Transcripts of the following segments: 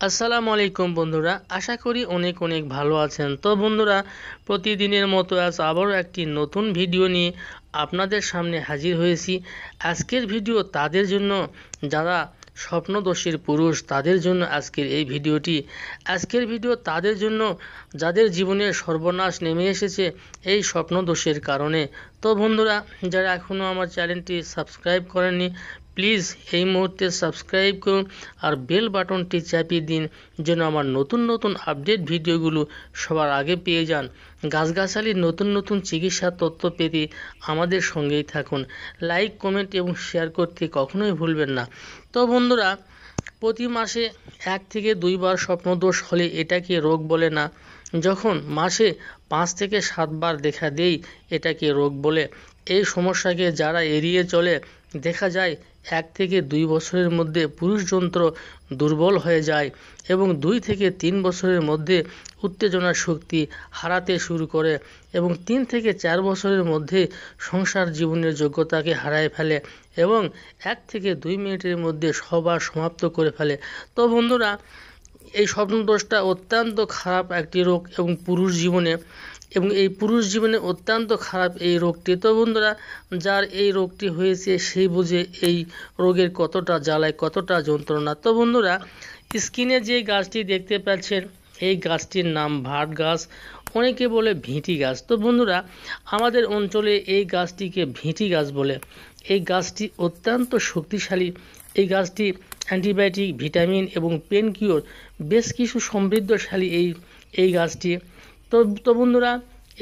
আসসালামু আলাইকুম বন্ধুরা, আশা করি অনেক অনেক ভালো আছেন। তো বন্ধুরা, প্রতিদিনের মতো আজ আবারও একটি নতুন ভিডিও নিয়ে আপনাদের সামনে হাজির হয়েছি। আজকের ভিডিও তাদের জন্য, যারা স্বপ্নদোষীর পুরুষ, তাদের জন্য আজকের এই ভিডিওটি। আজকের ভিডিও তাদের জন্য, যাদের জীবনে সর্বনাশ নেমে এসেছে এই স্বপ্নদোষের কারণে। তো বন্ধুরা, যারা এখনও আমার চ্যানেলটি সাবস্ক্রাইব করেননি প্লিজ এই মুহূর্তে সাবস্ক্রাইব করুন আর বেল বাটনটি চাপিয়ে দিন যেন আমার নতুন নতুন আপডেট ভিডিওগুলো সবার আগে পেয়ে যান। গাছগাছালির নতুন নতুন চিকিৎসা তথ্য পেতে আমাদের সঙ্গেই থাকুন। লাইক, কমেন্ট এবং শেয়ার করতে কখনোই ভুলবেন না। তো বন্ধুরা, প্রতি মাসে এক থেকে দুইবার স্বপ্নদোষ হলে এটাকে রোগ বলে না। যখন মাসে পাঁচ থেকে সাতবার দেখা দেই এটাকে রোগ বলে। এই সমস্যাকে যারা এড়িয়ে চলে দেখা যায় এক থেকে দুই বছরের মধ্যে পুরুষ যন্ত্র দুর্বল হয়ে যায় এবং দুই থেকে তিন বছরের মধ্যে উত্তেজনার শক্তি হারাতে শুরু করে এবং তিন থেকে চার বছরের মধ্যে সংসার জীবনের যোগ্যতাকে হারায় ফেলে এবং এক থেকে দুই মিনিটের মধ্যে সবার সমাপ্ত করে ফেলে। তো বন্ধুরা, এই স্বপ্নদোষটা অত্যন্ত খারাপ একটি রোগ এবং পুরুষ জীবনে এবং এই পুরুষ জীবনে অত্যন্ত খারাপ এই রোগটি। তো বন্ধুরা, যার এই রোগটি হয়েছে সেই বুঝে এই রোগের কতটা জ্বালায়, কতটা যন্ত্রণা। তো বন্ধুরা, স্কিনে যে গাছটি দেখতে পাচ্ছেন, এই গাছটির নাম ভাট গাছ, অনেকে বলে ভিঁটি গাছ। তো বন্ধুরা, আমাদের অঞ্চলে এই গাছটিকে ভিঁটি গাছ বলে। এই গাছটি অত্যন্ত শক্তিশালী। এই গাছটি অ্যান্টিবায়োটিক, ভিটামিন এবং পেন কিওর, বেশ কিছু সমৃদ্ধশালী এই এই গাছটি। তো তো বন্ধুরা,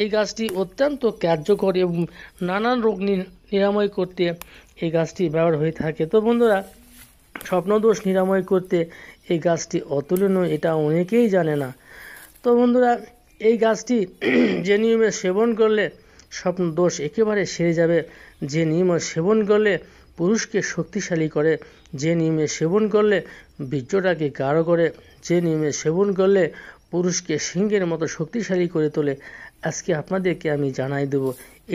এই গাছটি অত্যন্ত কার্যকর এবং নানান রোগ নিরাময় করতে এই গাছটি ব্যবহার হয়ে থাকে। তো বন্ধুরা, স্বপ্নদোষ নিরাময় করতে এই গাছটি অতুলনীয়, এটা অনেকেই জানে না। তো বন্ধুরা, এই গাছটি যে নিয়মে সেবন করলে স্বপ্ন দোষ একেবারে সেরে যাবে, যে নিয়মে সেবন করলে পুরুষকে শক্তিশালী করে, যে নিয়মে সেবন করলে বীর্যটাকে গাঢ় করে, যে নিয়মে সেবন করলে পুরুষকে সিংহের মতো শক্তিশালী করে তোলে, আজকে আপনাদেরকে আমি জানাই দেব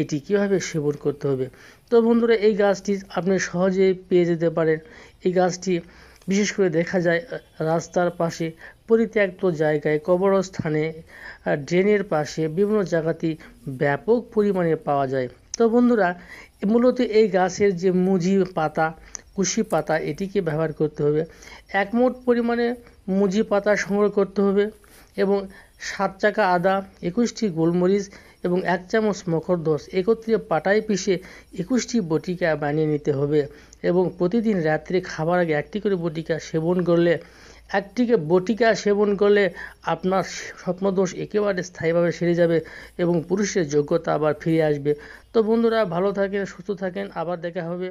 এটি কীভাবে সেবন করতে হবে। তো বন্ধুরা, এই গাছটি আপনি সহজেই পেয়ে যেতে পারেন। এই গাছটি বিশেষ করে দেখা যায়, রাস্তার পাশে পরিত্যক্ত জায়গায় কবরস্থানে ড্রেনের পাশে বিভিন্ন জায়গাতেই ব্যাপক পরিমাণে পাওয়া যায়। তো বন্ধুরা, মূলত এই গাছের যে মুজি পাতা, কুশি পাতা, এটিকে ব্যবহার করতে হবে। এক মোট পরিমাণে মুজি পাতা সংগ্রহ করতে হবে। এবং সাত চাকা আদা, একুশটি গোলমরিচ এবং এক চামচ মকরদোষ একত্রে পাটায় পিষে একুশটি বটিকা বানিয়ে নিতে হবে এবং প্রতিদিন রাত্রে খাবার আগে একটি করে বটিকা সেবন করলে, একটিকে বটিকা সেবন করলে আপনার স্বপ্নদোষ একেবারে স্থায়ীভাবে সেরে যাবে এবং পুরুষের যোগ্যতা আবার ফিরে আসবে। তো বন্ধুরা, ভালো থাকেন, সুস্থ থাকেন, আবার দেখা হবে।